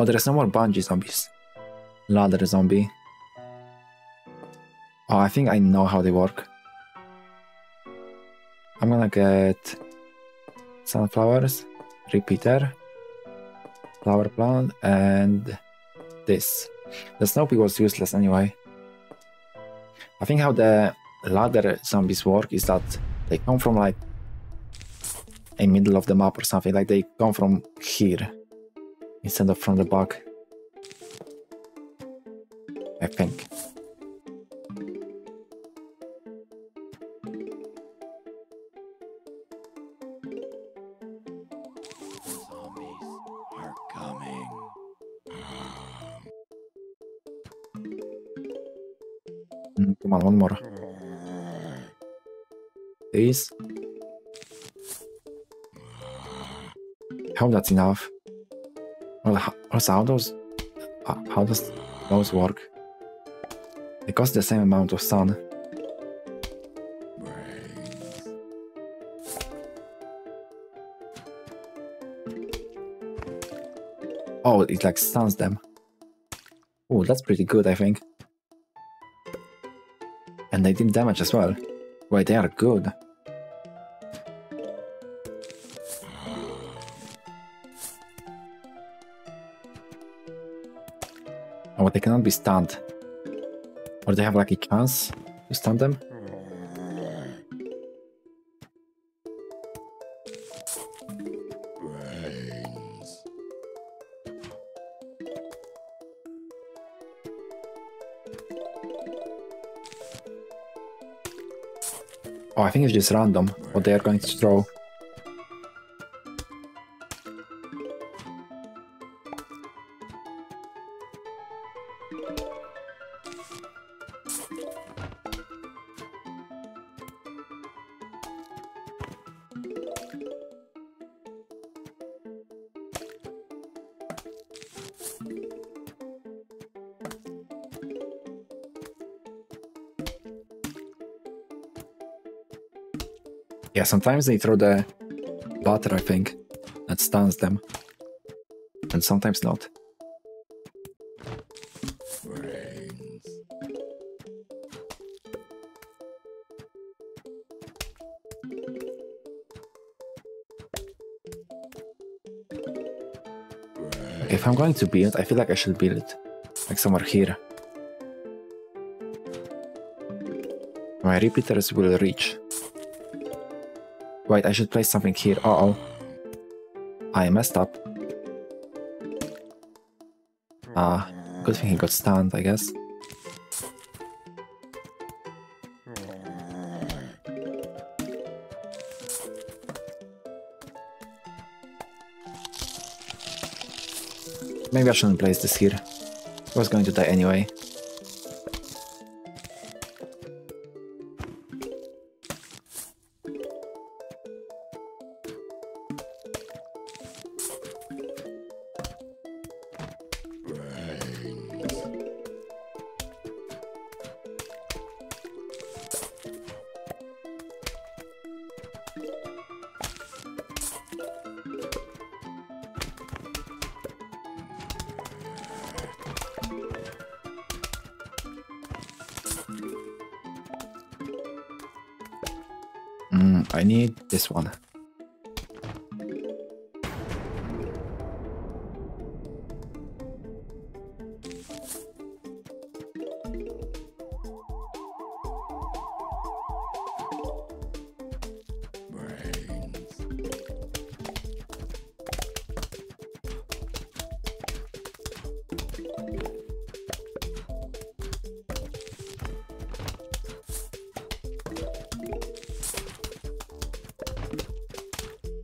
Oh, there's no more bungee zombies. Ladder zombie. Oh, I think I know how they work. I'm gonna get sunflowers, repeater, flower plant, and this. The Snow Pea was useless anyway. I think how the ladder zombies work is that they come from like a middle of the map or something, like they come from here instead of from the back. I think. Mm, Come on, one more. Please. Hope that's enough. Well, how, how does how does those work? They cost the same amount of sun. Oh, it like stuns them. Oh, that's pretty good, I think. And they did damage as well. Wait, they are good. Oh, they cannot be stunned. Or they have like a chance to stun them? Oh, I think it's just random what they are going to throw. Yeah, sometimes they throw the butter, I think, that stuns them. And sometimes not. If I'm going to build, I feel like I should build it. Like somewhere here. My repeaters will reach. Wait, I should place something here. Uh oh. I messed up. Ah, good thing he got stunned, I guess. Maybe I shouldn't place this here. I was going to die anyway. Mm, I need this one.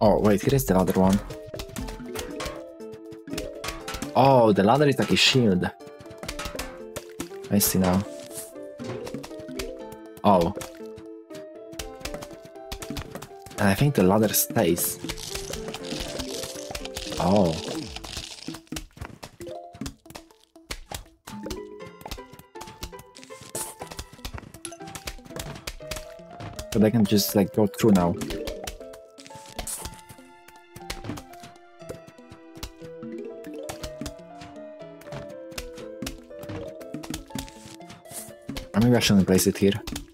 Oh, wait, here is the other one. Oh, the ladder is like a shield. I see now. Oh. And I think the ladder stays. Oh. But I can just like go through now. Maybe I shouldn't place it here.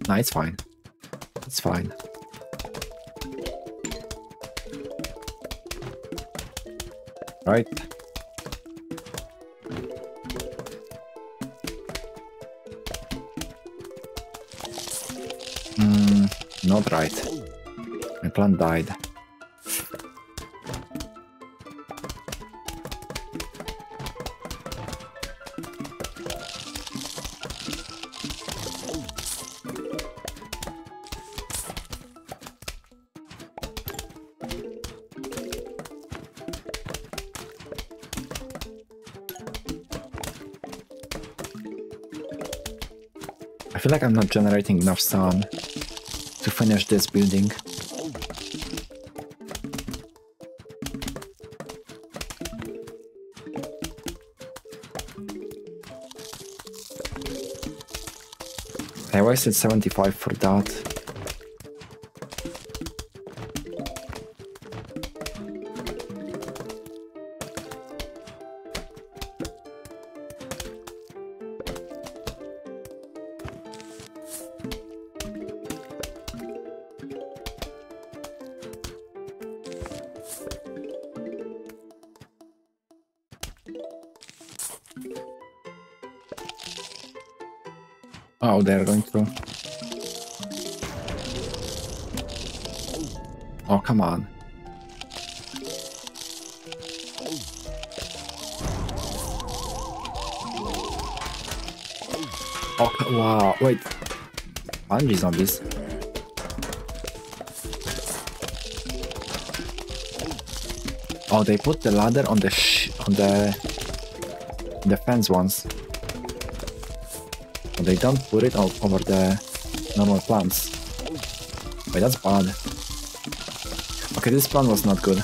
No, it's fine. It's fine. Right. Mm, not right. My plant died. Feel like I'm not generating enough sun to finish this building. I wasted 75 for that. Ah, oh, they're going through. Oh, come on. Oh, wow. Wait. Bungee zombies. Oh, they put the ladder on the on the the fence once they don't put it over the normal plants. Wait, that's bad. Okay, this plant was not good.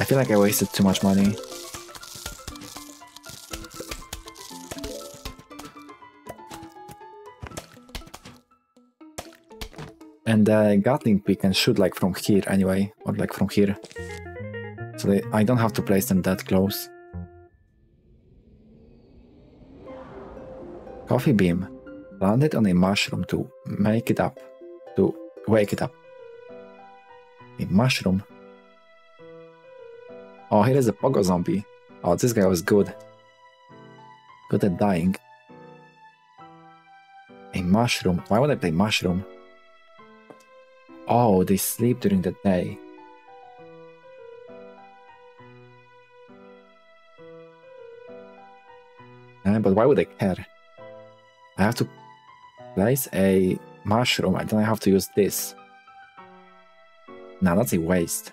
I feel like I wasted too much money. And the Gatling Pea can shoot like from here anyway, or like from here. So they, I don't have to place them that close. Coffee Bean landed on a mushroom to make it up, to wake it up. A mushroom? Oh, here is a pogo zombie. Oh, this guy was good. Good at dying. A mushroom. Why would I play mushroom? Oh, they sleep during the day. Eh, but why would they care? I have to place a mushroom and then I have to use this. Now that's a waste.